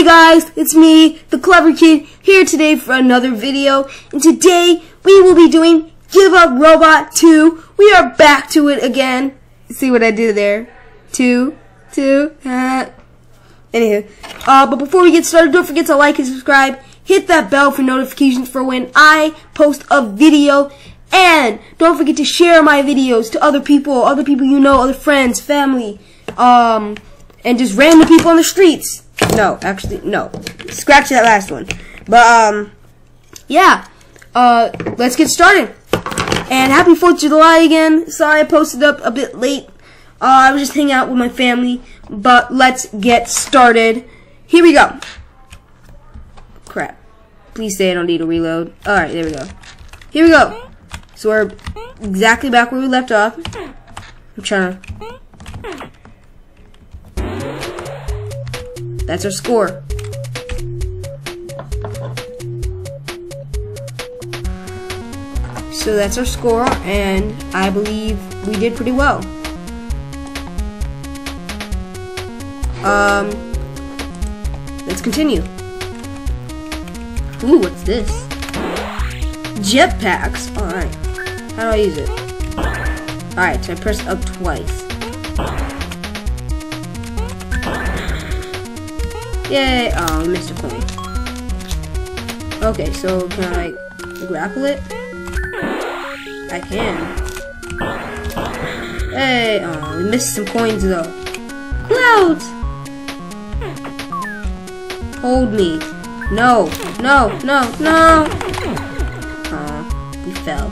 Hey guys, it's me, the Clever Kid, here today for another video. And today, we will be doing Give Up Robot 2. We are back to it again. See what I did there? Two, two, uh. Anywho, uh, but before we get started, don't forget to like and subscribe. Hit that bell for notifications for when I post a video. And don't forget to share my videos to other people, other people you know, other friends, family, um, and just random people on the streets. No, actually, no. Scratch that last one. But, um, yeah. Uh, let's get started. And happy 4th of July again. Sorry I posted up a bit late. Uh, I was just hanging out with my family. But let's get started. Here we go. Crap. Please say I don't need to reload. Alright, there we go. Here we go. So we're exactly back where we left off. I'm trying to That's our score. So that's our score, and I believe we did pretty well. Um, let's continue. Ooh, what's this? Jetpacks. Alright. How do I use it? Alright, so I press up twice. Yay! Oh, missed a coin. Okay, so can I, grapple it? I can. Hey! Oh, we missed some coins, though. Clouds! Hold me. No! No! No! No! Oh, we fell.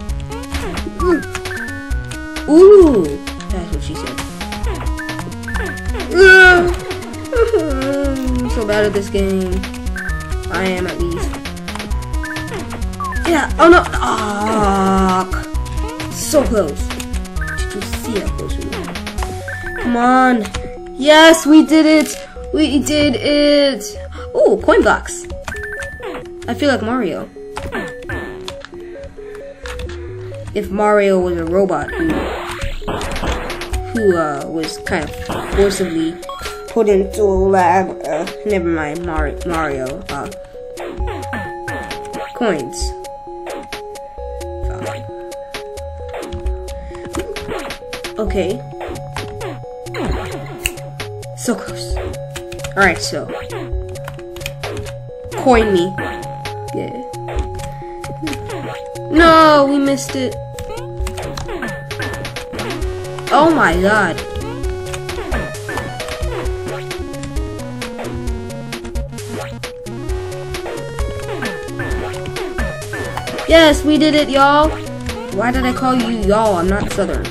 Ooh! That's what she said. So bad at this game. I am at least. Yeah. Oh no. Ah. So close. Did you see how close we were? Come on. Yes, we did it. We did it. Oh, coin box. I feel like Mario. If Mario was a robot who who uh, was kind of forcibly put into a lab. Uh, never mind, Mar Mario. Uh, coins. Okay. So close. Alright, so. Coin me. Yeah. No, we missed it. Oh my god. Yes, we did it, y'all. Why did I call you y'all? I'm not Southern.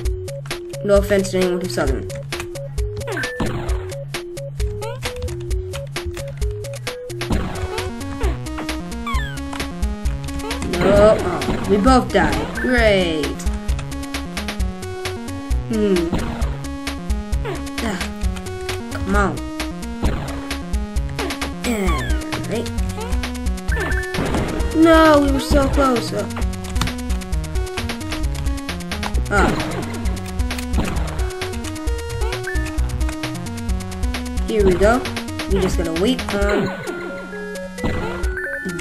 No offense to anyone who's Southern. No, oh, we both died. Great. Hmm. Ah, come on. No, we were so close. Oh. Here we go. We're just gonna wait on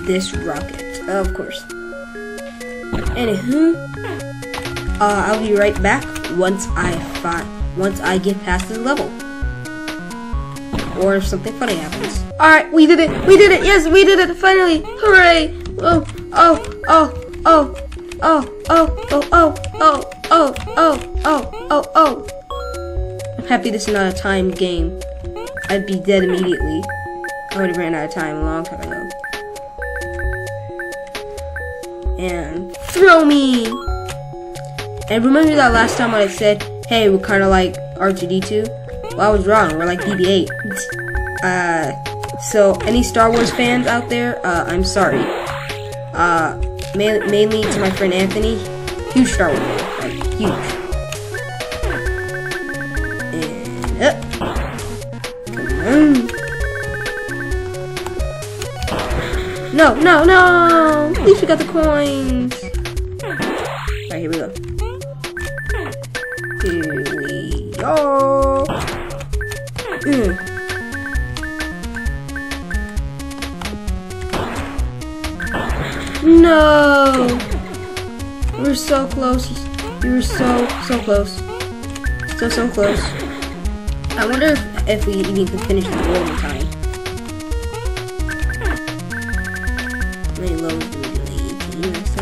this rocket, of course. Anywho, uh, I'll be right back once I find once I get past this level, or if something funny happens. All right, we did it. We did it. Yes, we did it. Finally, hooray! Oh, oh, oh, oh, oh, oh, oh, oh, oh, oh, oh, oh, oh. I'm happy this is not a timed game. I'd be dead immediately. I already ran out of time a long time ago. And throw me! And remember that last time when I said, hey, we're kind of like R2-D2? Well, I was wrong. We're like BB-8. uh, so any Star Wars fans out there, uh, I'm sorry uh, ma mainly to my friend Anthony. Huge Star Wars fan, like huge. And up. Come on. No, no, no! At least we got the coins. No! We're so close. We were so, so close. So, so close. I wonder if, if we even could finish the world in time. How many levels did we do? Like 18 last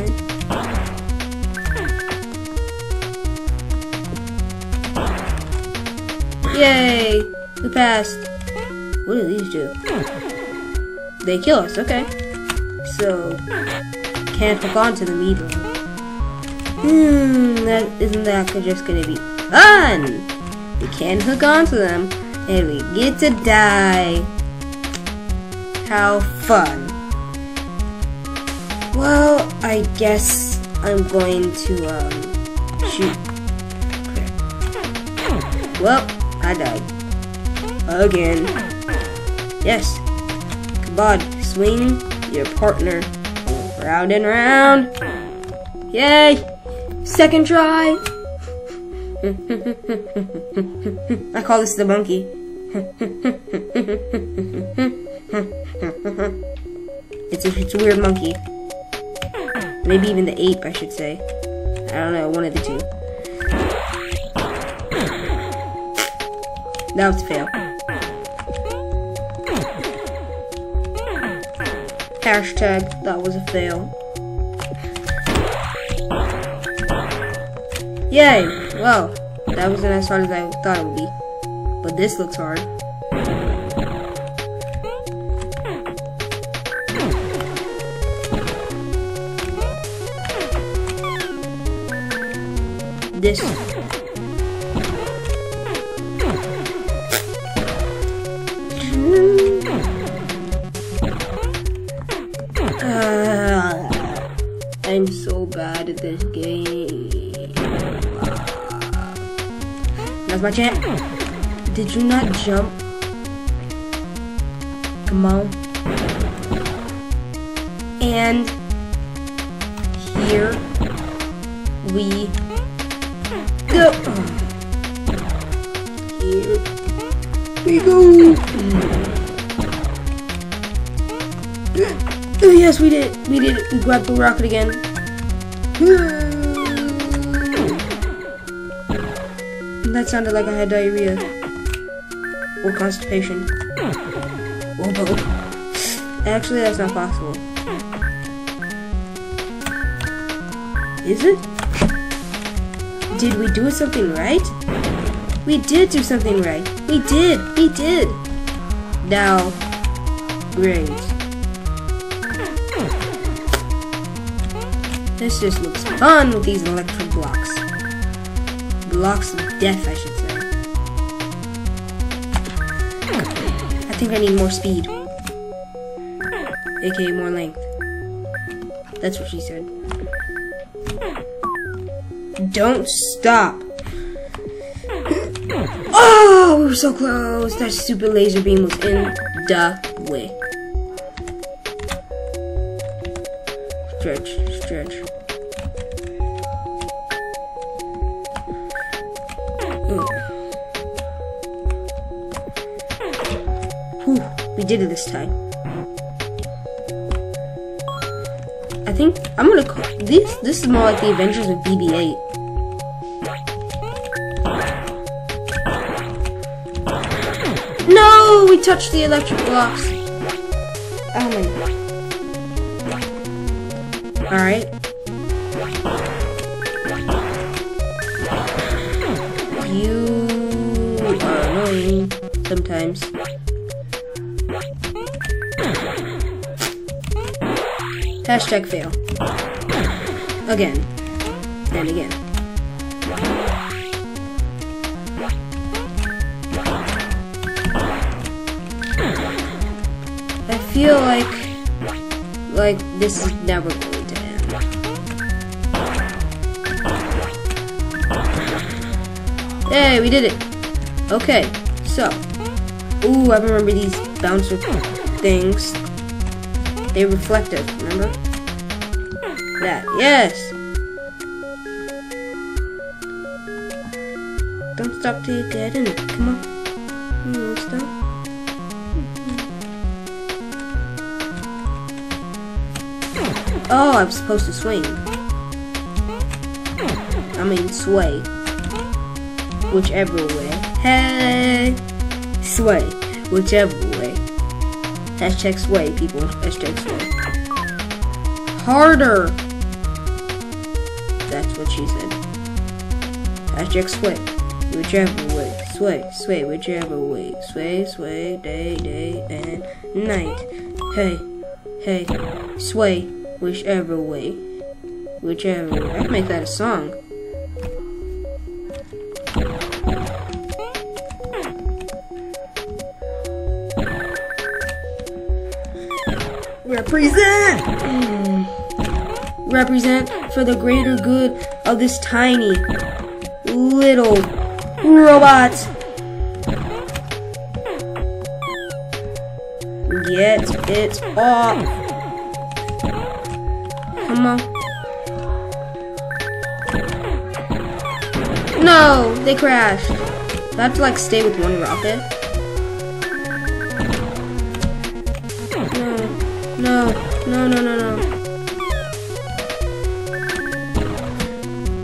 time? Yay! We passed. What do these do? They kill us, okay. So, can't hook on to them either. Hmm, that isn't that just gonna be fun? We can't hook on to them, and we get to die. How fun. Well, I guess I'm going to, um, shoot. Well, I died. Again. Yes. Come on, swing your partner round and round. Yay! Second try. I call this the monkey. it's a, it's a weird monkey. Maybe even the ape, I should say. I don't know, one of the two. That was a fail. Hashtag, that was a fail. Yay! Well, that wasn't as hard as I thought it would be. But this looks hard. This. Uh, I'm so bad at this game. That's my chance. Did you not jump? Come on. And here we go. Here we go. Oh yes, we did. We did. it. We grabbed the rocket again. That sounded like I had diarrhea. Or constipation. Or both. Actually, that's not possible. Is it? Did we do something right? We did do something right. We did. We did. Now, great. This just looks fun with these electric blocks. Blocks of death, I should say. I think I need more speed. AKA more length. That's what she said. Don't stop. Oh, we were so close. That stupid laser beam was in the way. Whew, we did it this time. I think I'm gonna call this. This is more like the Adventures of BB-8. No, we touched the electric blocks. Oh my god. Alright. You are annoying sometimes. Hashtag fail. Again. And again. I feel like like this is never going to end. Hey, we did it. Okay, so. Ooh, I remember these bouncer things. They reflected, remember? That, yes. Don't stop till you get in it. Come on. Come on, stop. Oh, I'm supposed to swing. I mean sway. Whichever way. Hey! Sway. Whichever way. Hashtag sway, people. Hashtag sway. Harder! That's what she said. Hashtag sway. Whichever way. Sway, sway, whichever way. Sway, sway, day, day, and night. Hey, hey, sway, whichever way. Whichever way. I can make that a song. Represent! Represent for the greater good of this tiny, little robot. Get it off. Come on. No, they crashed. I have to like stay with one rocket. No, no, no, no, no.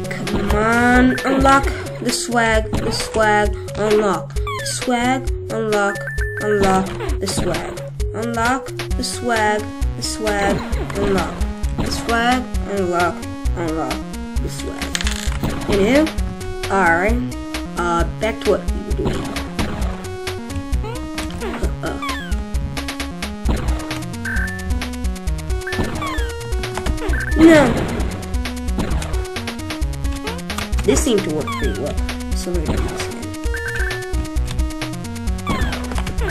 Come on, unlock the swag, the swag, unlock. Swag, unlock, unlock the swag. Unlock the swag, the swag, unlock. The swag, unlock, unlock the swag. Anywho, alright. Uh, back to what we were doing. No. This seemed to work pretty well. So we're gonna use it.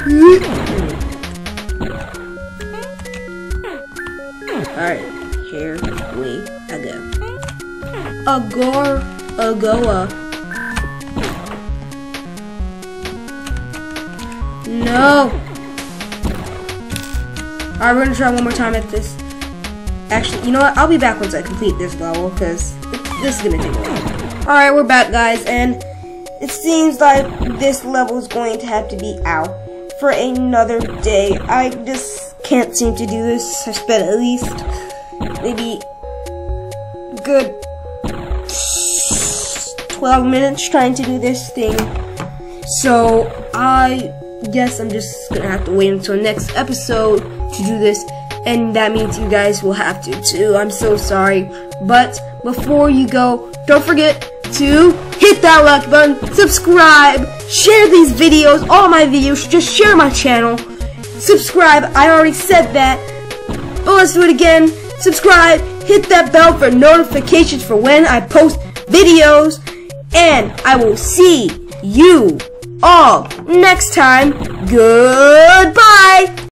Hmm. Alright, here we go. Agor Agoa. No! Alright, we're gonna try one more time at this. Actually, you know what? I'll be back once I complete this level, because this is going to take a while. Alright, we're back, guys, and it seems like this level is going to have to be out for another day. I just can't seem to do this. I spent at least maybe good 12 minutes trying to do this thing. So, I guess I'm just going to have to wait until next episode to do this and that means you guys will have to too. I'm so sorry. But before you go, don't forget to hit that like button, subscribe, share these videos, all my videos, just share my channel. Subscribe, I already said that. But let's do it again. Subscribe, hit that bell for notifications for when I post videos. And I will see you all next time. Goodbye.